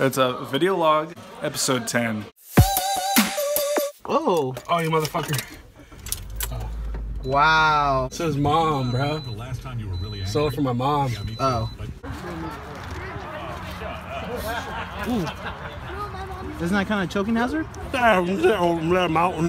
It's a video log, episode 10. Oh, Oh, you motherfucker. Oh. wow. It says mom, bro. The last time you were really angry. Stole it from my mom. Yeah, me too. Oh. But Isn't that kind of choking hazard? Yeah, mountain.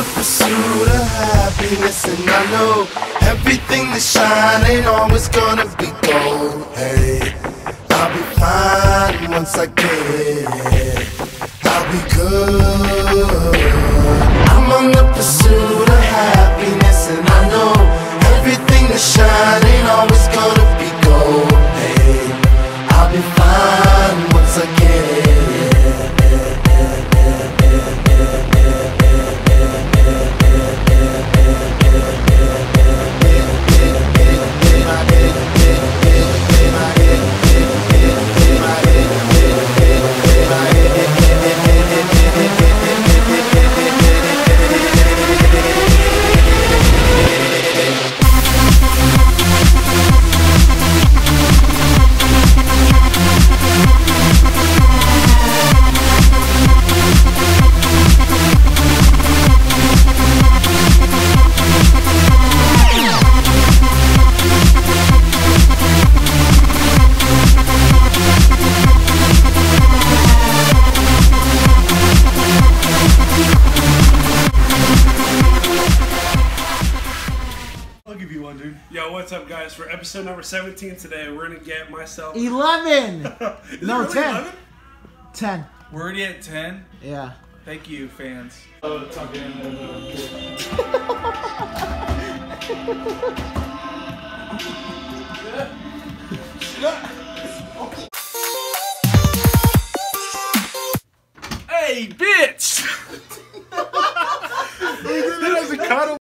The pursuit of happiness, and I know everything that shine ain't always gonna be gold. Hey, I'll be fine once I get it. I'll be good. I'm on the pursuit of happiness, and I know everything that shine give you one, dude. Yo, what's up, guys? For episode number 17 today, we're gonna get myself. 11. Is No, really 10. 11? 10. We're already at 10. Yeah. Thank you, fans. Oh, tuck in. Hey, bitch!